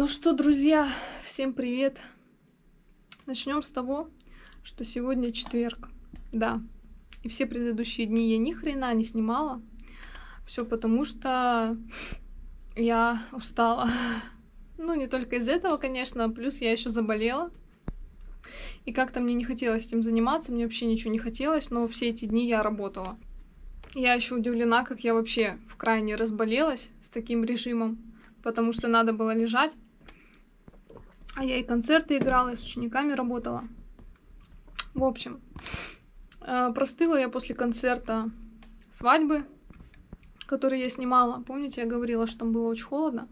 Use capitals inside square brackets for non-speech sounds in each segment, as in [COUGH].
Ну что, друзья, всем привет. Начнем с того, что сегодня четверг. Да. И все предыдущие дни я ни хрена не снимала. Все потому, что я устала. Ну, не только из этого, конечно, плюс я еще заболела. И как-то мне не хотелось этим заниматься, мне вообще ничего не хотелось, но все эти дни я работала. Я еще удивлена, как я вообще в крайне разболелась с таким режимом, потому что надо было лежать. А я и концерты играла, и с учениками работала. В общем, э, простыла я после концерта свадьбы, который я снимала. Помните, я говорила, что там было очень холодно.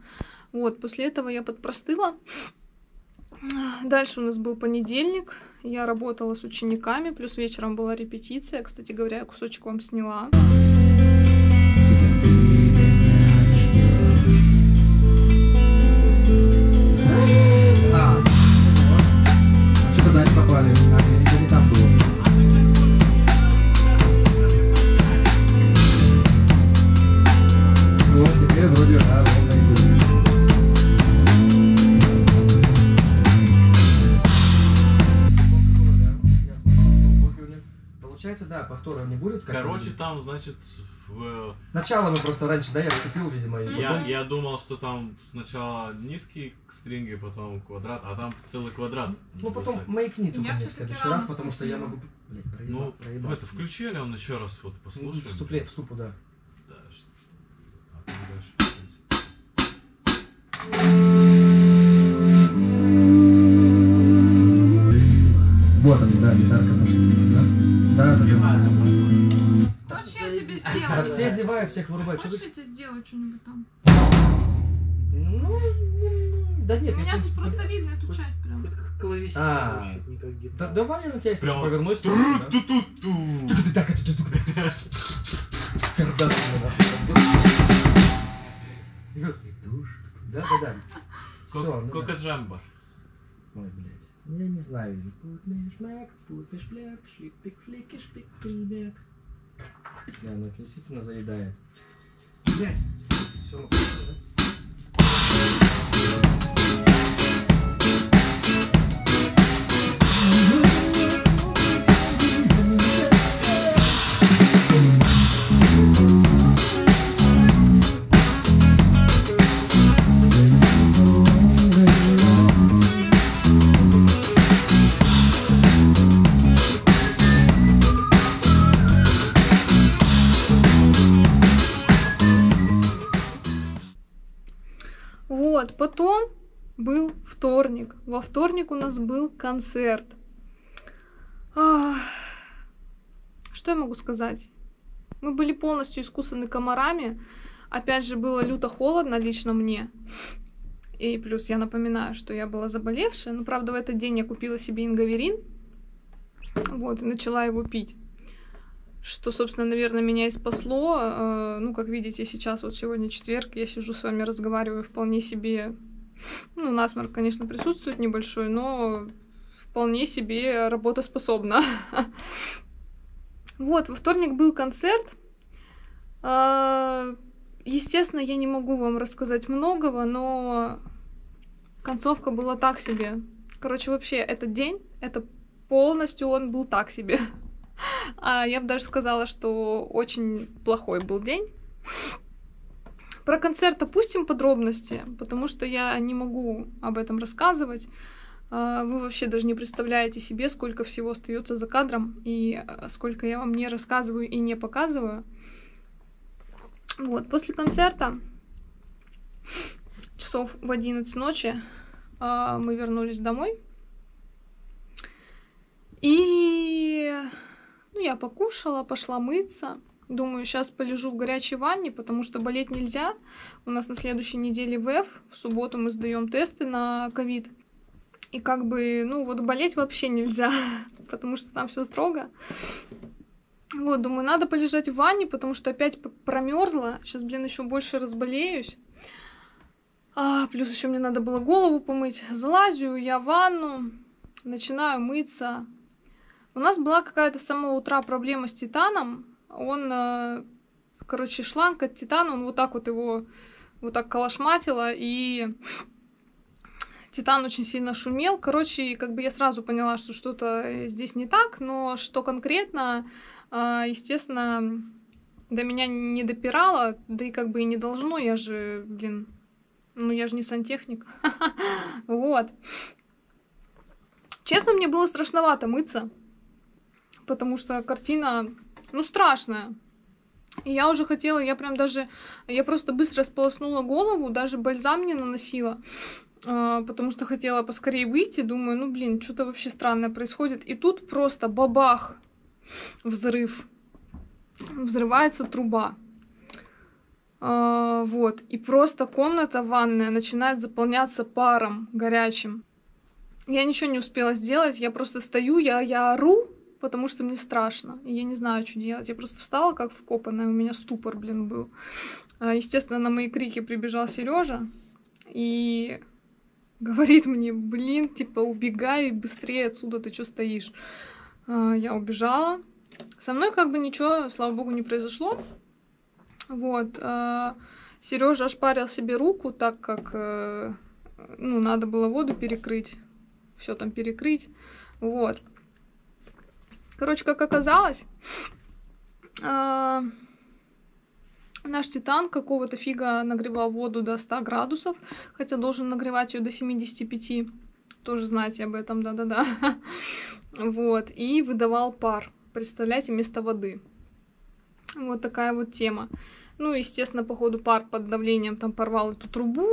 Вот, после этого я подпростыла. Дальше у нас был понедельник. Я работала с учениками, плюс вечером была репетиция. Кстати говоря, я кусочек вам сняла. Повтора не будет. как Короче, там, значит, в... Начало мы просто раньше, да, я вступил, видимо, и я, потом- я думал, что там сначала низкий стринги, потом квадрат, а там целый квадрат. Ну, потом маякни Я мне в следующий раз, потому что я могу... Блин, проеба- Ну, проебаться. это включи он еще раз вот Ну, послушай. вступле, вступу, да. Да, что- а там дальше. Вот он, да, гитарка пошла. Да, да, да. да. Да что я тебе Да сделаю? все зевают, всех вырубают. Ты... я тебе сделаю что-нибудь там? Ну, да нет, У меня тут просто видно эту часть прям. Это как клавесин А. звучит, не как Да, гитара. давай я на тебя, если повернусь. просто, да? Ту-ту-ту. Так, это тут. Пердак мне нахуй. Идуш. Да, да, да. Все, Ко- ну. Кока Джамбо. Ой, блядь. Я не знаю. Пут миш мак, пут миш пляп, шлик пик флики, шпик пимек. Да, ну естественно заедает. Блядь. Все, Во вторник у нас был концерт. Что я могу сказать? Мы были полностью искусаны комарами. Опять же, было люто холодно лично мне. И плюс я напоминаю, что я была заболевшая. Но, правда, в этот день я купила себе ингаверин. Вот, и начала его пить. Что, собственно, наверное, меня и спасло. Э, Ну, как видите, сейчас вот сегодня четверг, я сижу с вами, разговариваю вполне себе... Ну, насморк, конечно, присутствует небольшой, но вполне себе работоспособна. [LAUGHS] Вот, во вторник был концерт. А, Естественно, я не могу вам рассказать многого, но концовка была так себе. Короче, вообще, этот день, это полностью он был так себе. [LAUGHS] А я бы даже сказала, что очень плохой был день. Про концерт опустим подробности, потому что я не могу об этом рассказывать. А, Вы вообще даже не представляете себе, сколько всего остается за кадром и а, сколько я вам не рассказываю и не показываю. Вот, после концерта часов в 11 ночи а, мы вернулись домой. И ну, я покушала, пошла мыться. Думаю, сейчас полежу в горячей ванне, потому что болеть нельзя. У нас на следующей неделе ВЭФ. В субботу мы сдаем тесты на ковид. И как бы, ну вот болеть вообще нельзя, [LAUGHS] потому что там все строго. Вот, думаю, надо полежать в ванне, потому что опять промерзла. Сейчас, блин, еще больше разболеюсь. А, плюс еще мне надо было голову помыть. Залазю я в ванну, начинаю мыться. У нас была какая-то с самого утра проблема с титаном. Он, э, короче, шланг от титана, он вот так вот его вот так калашматило, и Титан очень сильно шумел. Короче, как бы я сразу поняла, что что-то здесь не так, но что конкретно, а, естественно, до меня не допирало, да и как бы и не должно, я же, блин, ну я же не сантехник. [LAUGHS] Вот. Честно, мне было страшновато мыться, потому что картина, ну, страшная. И я уже хотела, я прям даже, я просто быстро сполоснула голову, даже бальзам не наносила, а, потому что хотела поскорее выйти, думаю, ну, блин, что-то вообще странное происходит. И тут просто бабах, взрыв, взрывается труба. А, вот, и просто комната ванная начинает заполняться паром горячим. Я ничего не успела сделать, я просто стою, я, я ору, потому что мне страшно, и я не знаю, что делать. Я просто встала как вкопанная, у меня ступор, блин, был. А, естественно, на мои крики прибежал Сережа и говорит мне, блин, типа, убегай быстрее отсюда, ты что стоишь? А, я убежала. Со мной как бы ничего, слава богу, не произошло. Вот. А, Сережа ошпарил себе руку, так как э, ну, надо было воду перекрыть, все там перекрыть. Вот. Короче, как оказалось, э, наш Титан какого-то фига нагревал воду до 100 градусов, хотя должен нагревать ее до 75. Тоже знаете об этом, да-да-да. [LAUGHS] Вот. И выдавал пар. Представляете, вместо воды. Вот такая вот тема. Ну, естественно, походу пар под давлением там порвал эту трубу.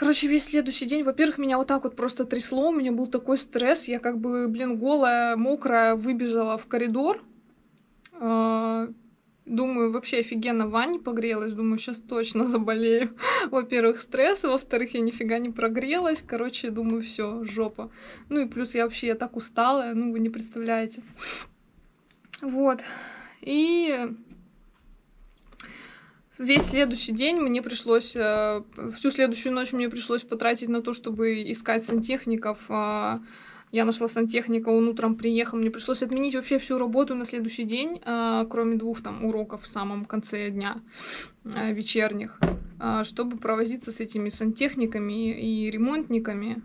Короче, весь следующий день, во-первых, меня вот так вот просто трясло, у меня был такой стресс, я как бы, блин, голая, мокрая, выбежала в коридор. А, думаю, вообще офигенно в ванне погрелась. Думаю, сейчас точно [LAUGHS] заболею. Во-первых, стресс, во-вторых, я нифига не прогрелась. Короче, думаю, все, жопа. Ну и плюс я вообще я так устала, ну вы не представляете. Вот. И весь следующий день мне пришлось, э, всю следующую ночь мне пришлось потратить на то, чтобы искать сантехников. А, я нашла сантехника, он утром приехал, мне пришлось отменить вообще всю работу на следующий день, а, кроме двух там уроков в самом конце дня э, вечерних, а, чтобы провозиться с этими сантехниками и ремонтниками.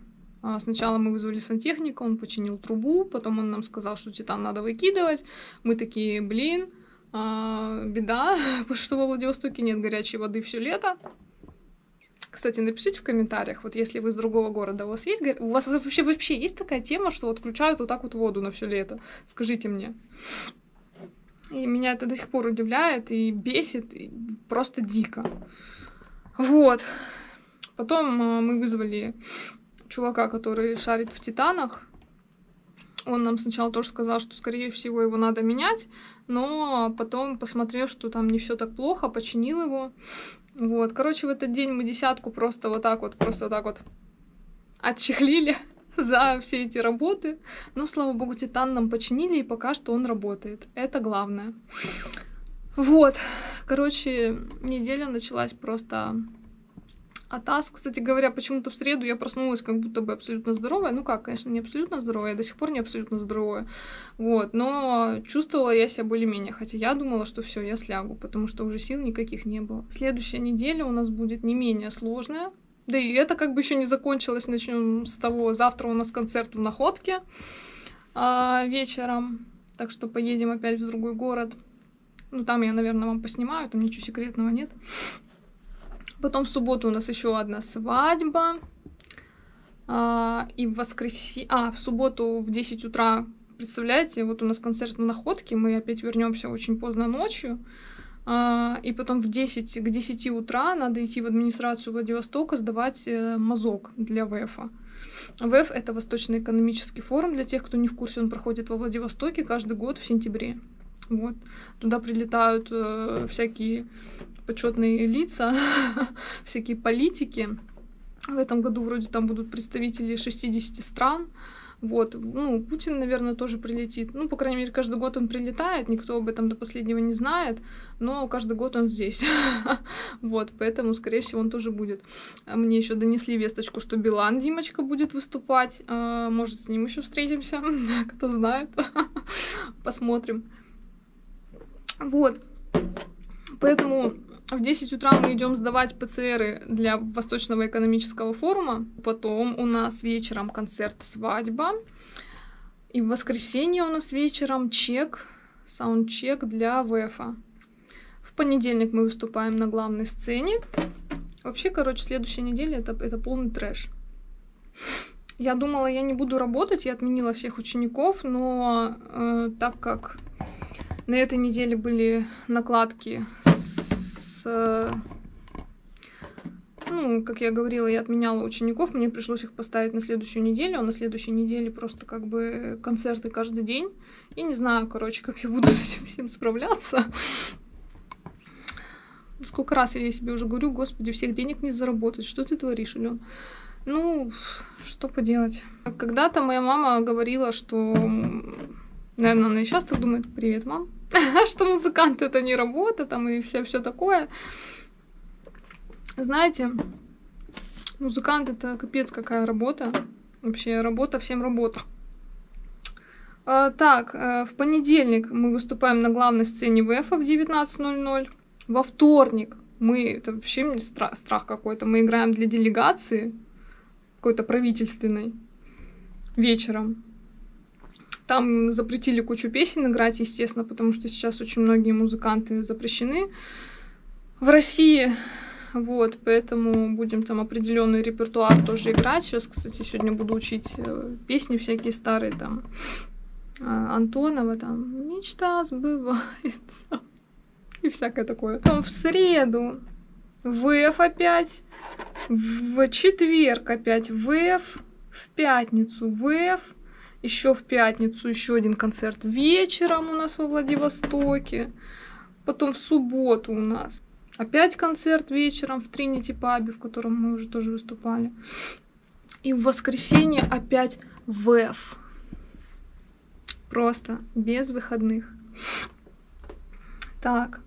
Сначала мы вызвали сантехника, он починил трубу, потом он нам сказал, что титан надо выкидывать. Мы такие, блин, а, беда, [LAUGHS] потому что во Владивостоке нет горячей воды все лето. Кстати, напишите в комментариях, вот если вы из другого города, у вас есть у вас вообще вообще есть такая тема, что отключают вот так вот воду на все лето? Скажите мне. И меня это до сих пор удивляет и бесит, и просто дико. Вот. Потом а, мы вызвали чувака, который шарит в Титанах. Он нам сначала тоже сказал, что, скорее всего, его надо менять, но потом посмотрел, что там не все так плохо, починил его. Вот, короче, в этот день мы десятку просто вот так вот, просто вот так вот отчехлили [LAUGHS] за все эти работы. Но, слава богу, Титан нам починили, и пока что он работает. Это главное. Вот, короче, неделя началась просто а таз, кстати говоря, почему-то в среду я проснулась как будто бы абсолютно здоровая. Ну как, конечно, не абсолютно здоровая, я до сих пор не абсолютно здоровая. Вот, но чувствовала я себя более-менее. Хотя я думала, что все, я слягу, потому что уже сил никаких не было. Следующая неделя у нас будет не менее сложная. Да и это как бы еще не закончилось. Начнем с того, завтра у нас концерт в Находке а, вечером. Так что поедем опять в другой город. Ну, там я, наверное, вам поснимаю, там ничего секретного нет. Потом в субботу у нас еще одна свадьба. А, и в воскресенье... А, в субботу в 10 утра, представляете, вот у нас концерт на Находке, мы опять вернемся очень поздно ночью. А, и потом в 10, к 10 утра надо идти в администрацию Владивостока сдавать э, мазок для ВЭФа. ВЭФ — это Восточный экономический форум. Для тех, кто не в курсе, он проходит во Владивостоке каждый год в сентябре. Вот. Туда прилетают э, всякие почетные лица, [LAUGHS] всякие политики. В этом году вроде там будут представители 60 стран. Вот, ну, Путин, наверное, тоже прилетит. Ну, по крайней мере, каждый год он прилетает, никто об этом до последнего не знает, но каждый год он здесь. [LAUGHS] вот, поэтому, скорее всего, он тоже будет. Мне еще донесли весточку, что Билан Димочка будет выступать. А, может, с ним еще встретимся, [LAUGHS] кто знает. Посмотрим. Вот. Поэтому В 10 утра мы идем сдавать ПЦРы для Восточного экономического форума. Потом у нас вечером концерт «Свадьба». И в воскресенье у нас вечером чек, саундчек для ВЭФа. В понедельник мы выступаем на главной сцене. Вообще, короче, следующая неделя это, это полный трэш. Я думала, я не буду работать, я отменила всех учеников, но э, так как на этой неделе были накладки э, ну, как я говорила, я отменяла учеников, мне пришлось их поставить на следующую неделю, а на следующей неделе просто как бы концерты каждый день. Я не знаю, короче, как я буду [LAUGHS] с этим всем справляться. Сколько раз я себе уже говорю, господи, всех денег не заработать, что ты творишь, Ален? Ну, что поделать. Когда-то моя мама говорила, что, наверное, она и сейчас так думает, привет, мам, [LAUGHS] что музыкант это не работа, там и все, все такое. Знаете, музыкант это капец какая работа. Вообще работа всем работа. А, так, э, в понедельник мы выступаем на главной сцене ВЭФа в 19.00. Во вторник мы, это вообще мне страх, страх какой-то, мы играем для делегации какой-то правительственной вечером. Там запретили кучу песен играть, естественно, потому что сейчас очень многие музыканты запрещены в России. Вот, поэтому будем там определенный репертуар тоже играть. Сейчас, кстати, сегодня буду учить э, песни всякие старые там. А, Антонова там «Мечта сбывается» [LAUGHS] и всякое такое. Потом в среду ВФ опять, в четверг опять ВФ, в пятницу ВФ, еще в пятницу еще один концерт вечером у нас во Владивостоке, потом в субботу у нас опять концерт вечером в Тринити Пабе, в котором мы уже тоже выступали, и в воскресенье опять ВФ. Просто без выходных. Так.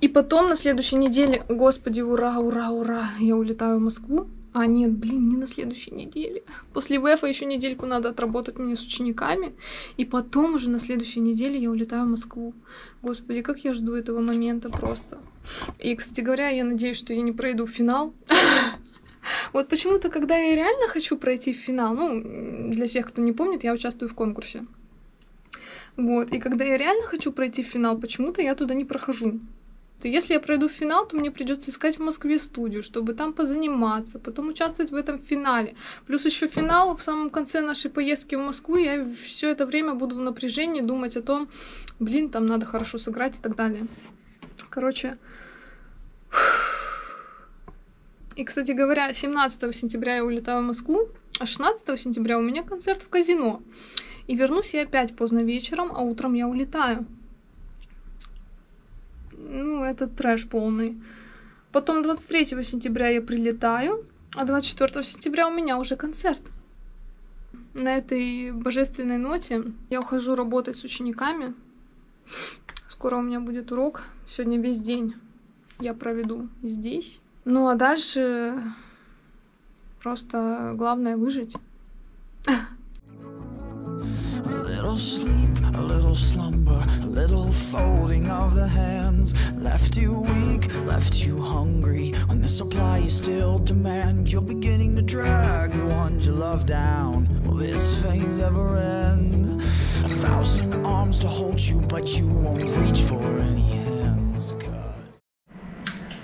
И потом на следующей неделе, господи, ура, ура, ура, я улетаю в Москву. А нет, блин, не на следующей неделе. После ВЭФа еще недельку надо отработать мне с учениками. И потом уже на следующей неделе я улетаю в Москву. Господи, как я жду этого момента просто. И, кстати говоря, я надеюсь, что я не пройду в финал. [LAUGHS] Вот почему-то, когда я реально хочу пройти в финал, ну, для тех, кто не помнит, я участвую в конкурсе. Вот, и когда я реально хочу пройти в финал, почему-то я туда не прохожу. То если я пройду в финал, то мне придется искать в Москве студию, чтобы там позаниматься, потом участвовать в этом финале. Плюс еще финал в самом конце нашей поездки в Москву, я все это время буду в напряжении думать о том, блин, там надо хорошо сыграть и так далее. Короче, и, кстати говоря, 17 сентября я улетаю в Москву, а 16 сентября у меня концерт в казино. И вернусь я опять поздно вечером, а утром я улетаю. Это трэш полный. Потом 23 сентября я прилетаю, а 24 сентября у меня уже концерт. На этой божественной ноте я ухожу работать с учениками. Скоро у меня будет урок. Сегодня весь день я проведу здесь. Ну а дальше просто главное выжить. a little slumber, a little folding of the hands. Left you weak, left you hungry. When the supply is still demand, you're beginning to drag the ones you love down. Will this phase ever end? A thousand arms to hold you, but you won't reach for any hands. 'cause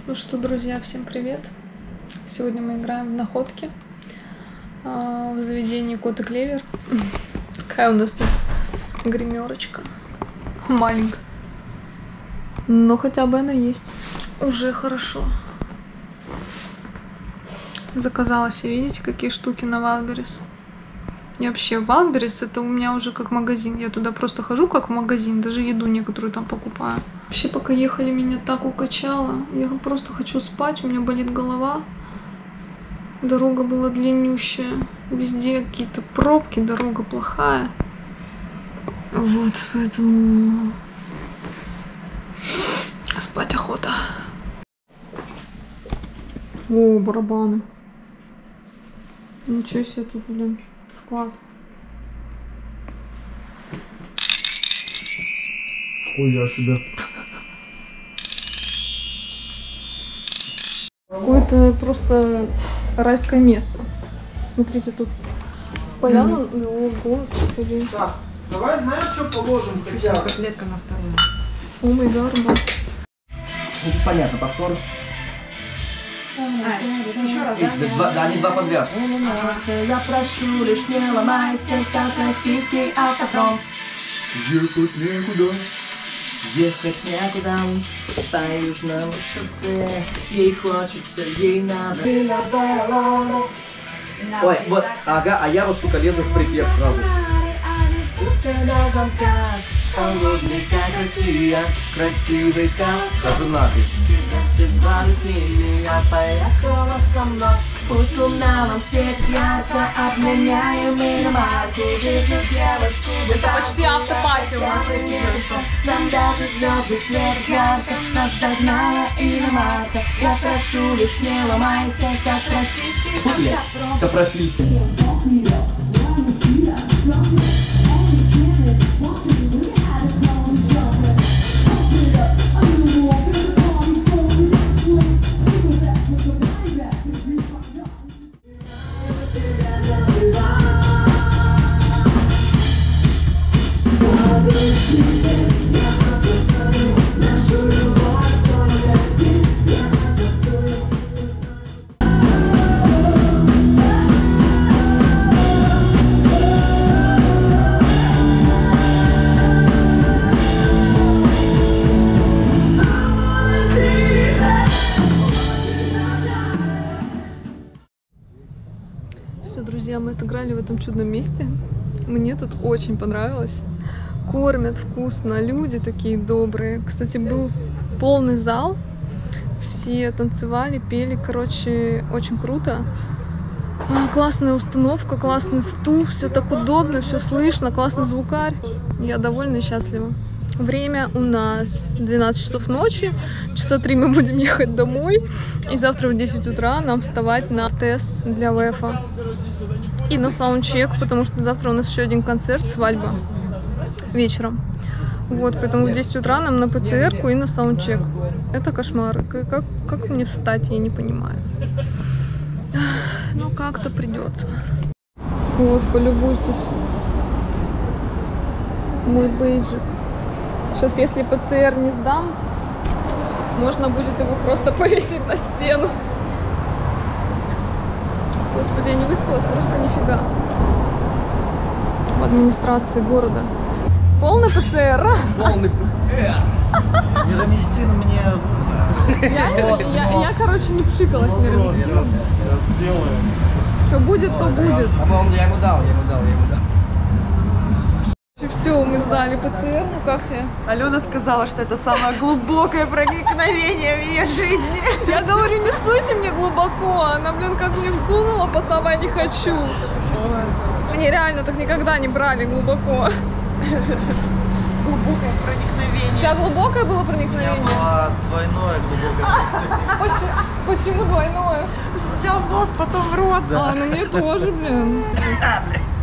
Ну что, друзья, всем привет! Сегодня мы играем в находки а, в заведении Кот и Клевер. Какая у нас тут гримерочка. Маленькая. Но хотя бы она есть. Уже хорошо. Заказала себе, видите, какие штуки на Wildberries. И вообще, Wildberries это у меня уже как магазин. Я туда просто хожу как в магазин, даже еду некоторую там покупаю. Вообще, пока ехали, меня так укачало. Я просто хочу спать, у меня болит голова. Дорога была длиннющая. Везде какие-то пробки, дорога плохая. Вот, поэтому... Спать охота. О, барабаны. Ничего себе тут, блин, склад. Хуя себе. Какое-то просто райское место. Смотрите, тут поляна. О, господи. Так, давай знаешь, что положим хотя бы? Котлетка на вторую. О май гад. Ну, понятно, повтор. Еще раз, И Два, да, они два подряд. Я прошу, лишь не ломайся, как российский автодром. Ехать некуда. Ехать некуда по южному шоссе Ей хочется, ей надо Ой, вот, ага, а я вот, сука, лезу в припев сразу. На замках. Холодный, как Россия Красивый, как Даже нахуй. Все звали с ними, я поехала со мной. Пусть луна нам светит ярко Обменяем иномарку Вижу девочку Это почти автопати у нас. Нам даже звезды светят ярко Нас догнала иномарка Я прошу, лишь не ломайся Как российский это прошлись. Все, отыграли в этом чудном месте. Мне тут очень понравилось. Кормят вкусно, люди такие добрые. Кстати, был полный зал. Все танцевали, пели. Короче, очень круто. А, Классная установка, классный стул, все так удобно, все слышно, классный звукарь. Я довольна и счастлива. Время у нас 12 часов ночи, часа три мы будем ехать домой, и завтра в 10 утра нам вставать на тест для ВЭФа. И на саундчек, потому что завтра у нас еще один концерт, свадьба вечером. Вот, поэтому в 10 утра нам на ПЦРку и на саундчек. Это кошмар. Как, как мне встать, я не понимаю. Ну, как-то придется. Вот, полюбуйтесь. Мой бейджик. Сейчас, если ПЦР не сдам, можно будет его просто повесить на стену. Господи, я не выспалась, просто нифига. В администрации города. Полный ПЦР. Полный ПЦР. Мироместин мне Я, не- я, я, короче, не пшикалась ни разу. Сделаем. Что будет, то будет. А я ему дал, я ему дал, я ему дал. Все, мы сдали ПЦР. Ну как тебе? Алена сказала, что это самое глубокое проникновение в ее жизни. Я говорю, не суйте мне глубоко. Она, блин, как мне всунула по самое не хочу. Мне реально так никогда не брали глубоко. Глубокое У проникновение. тебя глубокое было у меня проникновение? было двойное глубокое. Почему, почему двойное? Сначала в нос, потом в рот. А, ну мне тоже, блин.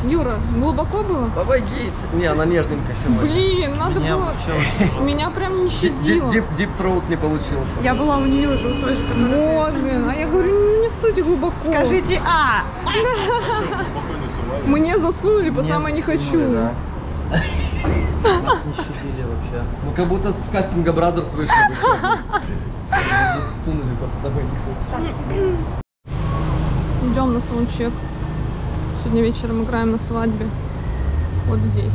Юра, глубоко было? Помогите. Не, она нежненькая сегодня. Блин, надо Меня было... вообще [LAUGHS] Меня прям не щадило. deep, deep throat не получился. Я была у нее уже, у той же, которая... Вот, блин. А я говорю, ну не суйте глубоко. Скажите «А». Спокойно. [LAUGHS] Мне засунули по самое не хочу. [LAUGHS] Не щадили вообще. Мы как будто с кастинга Brazzers вышли. Чё, блин? Засунули по самое не хочу. Идем на саундчек. Сегодня вечером играем на свадьбе. Вот здесь.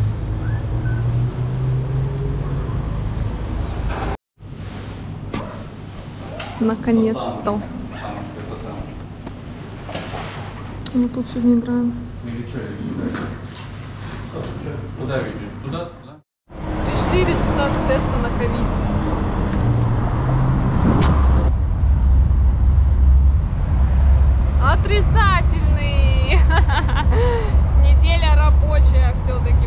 Наконец-то. Мы тут сегодня играем. Пришли результаты теста на ковид. Все-таки